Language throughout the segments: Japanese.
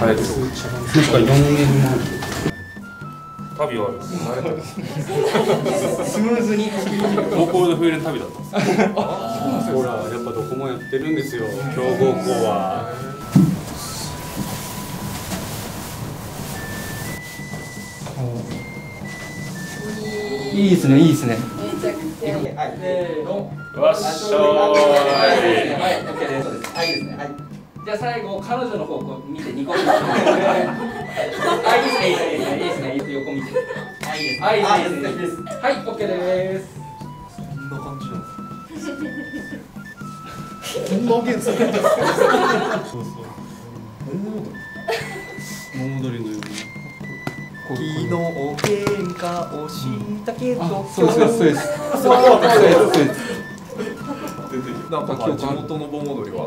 はい。確か4年前。旅はスムーズに。高校の冬の旅だったんですほら、やっぱどこもやってるんですよ。強豪校は。いいですね、いいですね。わっしょーはい、OK です。はい、い。い。ですね。はい。じゃあ最後、彼女の方向見てニコッと。あ、い。い。ですね、い。い。ですね、い。い。ですね、い。い。ですね、横見て。はい、い。い。です。はい、い。い。ですね、い。い。です。はい、OK です。こんな感じなんですこんなわけですね。そうそう。桃踊りのように。昨日喧嘩をしたけど、そうです、そうです。そうです、そうです。なんか地元の盆踊りは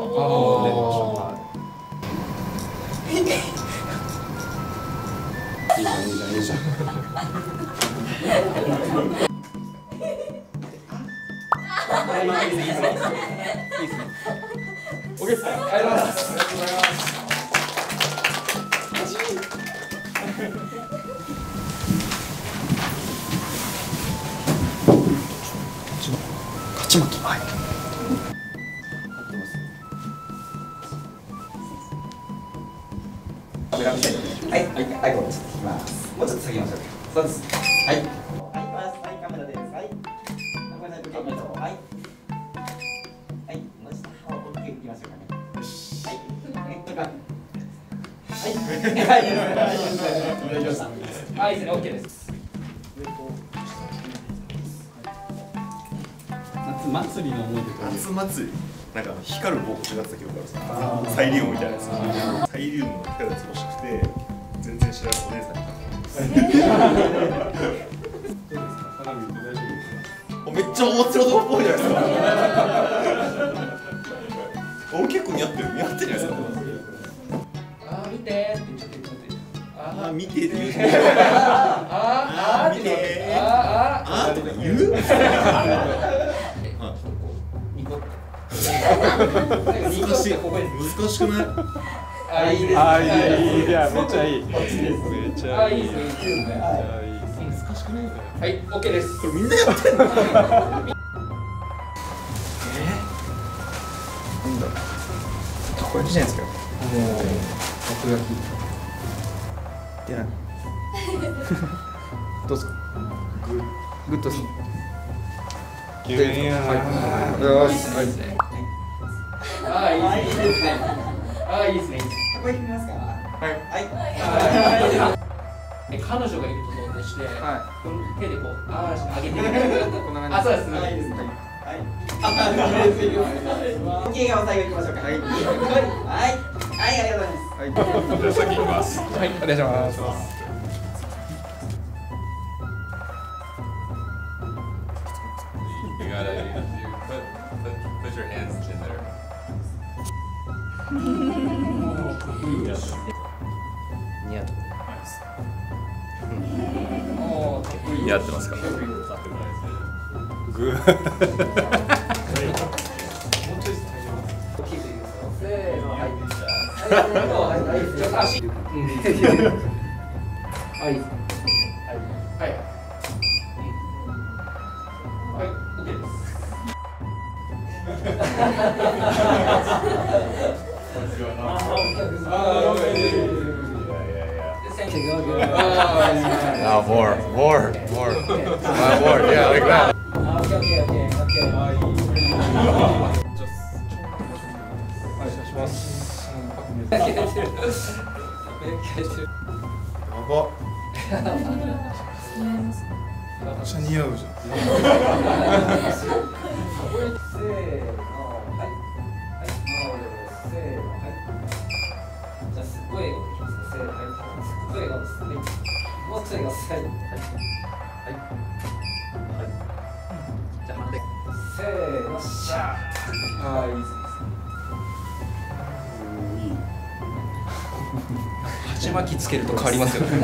出てました。いいじゃん、いいじゃん、いいじゃん。はい、いいです、ありがとうございます。勝ち負け。はい。はい、下げましょう。そうです。はい。はい、ます。はい、カメラです。はい。ごめんなさい、カメラはい。はい、もうちょっと歯を大きくい。きましょうかね。はい。えっとか。はい。はい、い。い。ですね。はい、い。い。ですね。お願い。しました。はい、い。い。ですね、OK です。夏祭りの思い。出とか。夏祭りなんか光る棒欲しがってた記憶あるんですよサイリウムみたい。なやつサイリウムの光るやつ欲しくて全然知らない。お姉さんに買った花見って大丈夫ですか。めっちゃお祭り男っぽいじゃないですか俺結構似合ってる似合ってるじゃないですかあー、見てー。ってちょっと言ってみて。ああー見てって言うー、あー、あーって言って。あー、あー。あーとか言う。難しい難しくないあ、いいですね。あー、いい、いい、いや、めっちゃいい。めっちあ、ゃいい。いいですね。いいですね。難しくないはい、OK です。これみんなやってんの？なんだろうたこ焼きじゃないですか？たこ焼き。いやどうですか？ググッドです救援や。よしはいあー、いいですね。あー、いいですね。いいですね。たこ焼きますか？はい。はい。彼女がい。ると想定して、はこの手でこう、あー、上げて。こんな感じあ、そうです。はい、い。ですね。はい。あ、い。い。です。い。い。です。オッケーが最後行きましょうか。はい。はい。はい、ありがとうござい。ます。はい。じゃあ先行きますはい。お願い。します「You gotta you put, put, put your hands in there」似合って。似合ってますか？グー。はい。Ah, more, more, more. Ah, more, yeah, like that. あ、OK、OK、OK、OK。やばめはょっと待ってくだはい。はい。はい。はい、じゃあ反対。せーの、しゃー。はい、い。い。ですね。鉢巻きつけると変わりますよはい。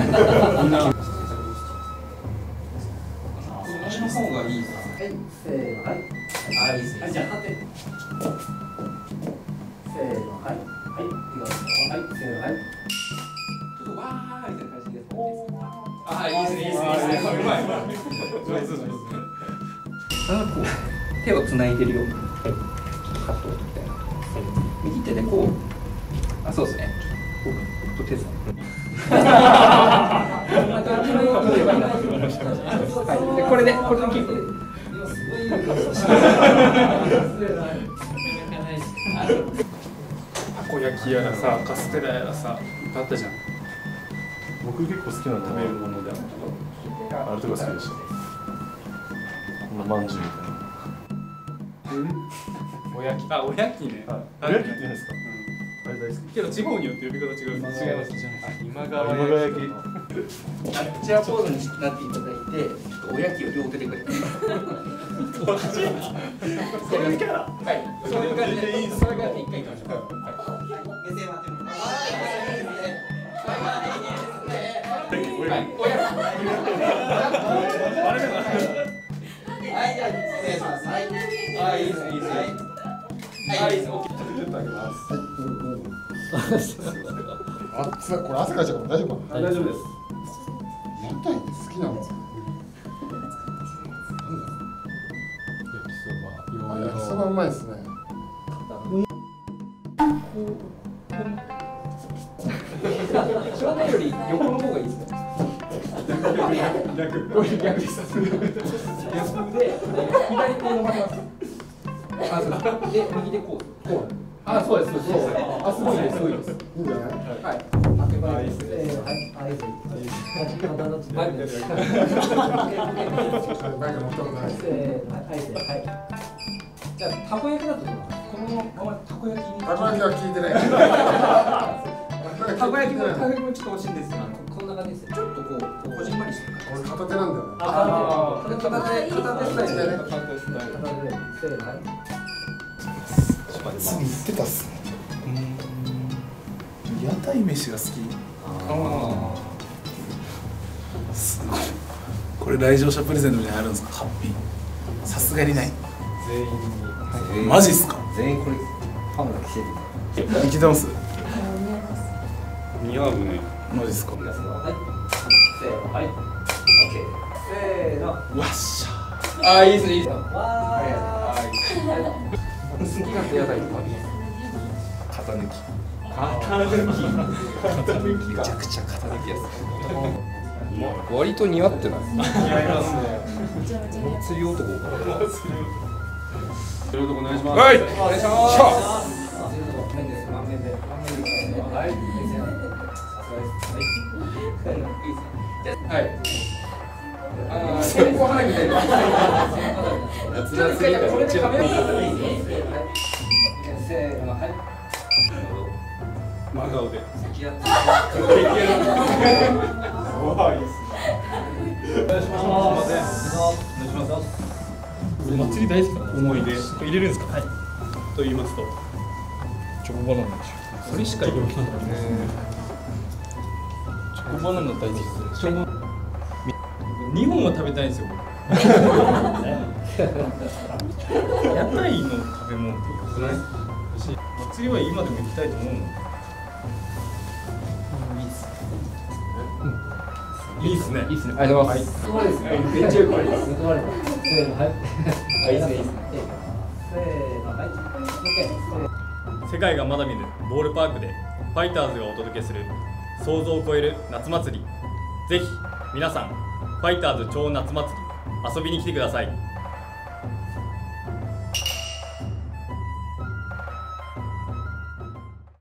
の方がい。い。な。はい、せーの、はい。は、い。い。ですね。はい、はい。はい。は。せーの、はい。はい、い。い。ですい。はい、せーの、はい。ちょっとわーみたい。な感じです。はい。あいいですねいいですねうまい上手でこう手をつないでるような、はい、カットみたいな、右手でこうあそうですねこうと手伝は、これでこれでキープ。たこ焼きやらさカステラやらさいっぱいあったじゃん。僕結構好きなの食べるものであれとか好きでした。このまんじゅうみたいな。おやき。あおやきね。はい。おやきって言うんですか。あれ大好き。けど地方によって呼び方違う違います。今川今川焼き。あっちゃポーズになっていただいて、ちょっとおやきを両手でくれて。そういうキャラ。はい。そういう感じで、そういう感じで一回行きましょう。はい。目線ははい。おやき。はい、じゃあ失礼します。はい。あ、い。いです、いい。です。はい、い。い。です。オッケーあ、つこれ汗かい。ちゃうから大丈夫かな。大丈夫です屋台で好きなの。焼きそばうまい。ですね。逆。これ逆です。逆で、左手伸ばします。あ、そうで。右でこう。こう。あ、そうです。そうです。あ、すごいです。すごいです。いいんじゃない。はい。あ、いいです。ね。バイク乗ったことない。じゃあ、たこ焼きだとどうです。かこのままたこ焼きに。たこ焼きは聞いてない。たこ焼きも、たこ焼きもちょっと欲しいんです。よ。です。ね。ちょっとこう、こじんまりしてる感じ。片手なんだよね。ああ、片手、片手スタイルで。次言ってたっすね。屋台飯が好き。すごい。これ来場者プレゼントみたいなのあるんですか？ハッピー。さすがにない。全員マジっすか？全員これファンが来てる。生きてます。似合うねマジっすかはい。せーの、はい。オッケー。せーの。わっしゃあー、いいですね、いいですね。ありがとうござい。好きなんで屋台とか。肩抜き肩抜き。めちゃくちゃ肩抜きやつ割と似合ってない似合いますね釣り男よろしくお願いしますはいお願いします。麺です。満面で。満面で。はい。いいですよはい。はい。ああ、線香花火みたいな。夏夏みたいな。これでカメラ。せーの、はい。真顔で祭り大好きな思い出入れるんですかはいと言いますとチョコバナナでしそれしか言わないバナナ大好きです。日本は食べたいんですよ。屋台の食べ物ってよくない？私祭りは今でも行きたいと思うの。いいっすね。いいっすね。ありがとうございます。そうですね。めっちゃよくあります。せーの、はい。あ、い。い。ですね、い。い。ですね。せーの、はい。オッケー。世界がまだ見ぬボールパークでファイターズがお届けする想像を超える夏祭り。ぜひ皆さんファイターズ超夏祭り遊びに来てください。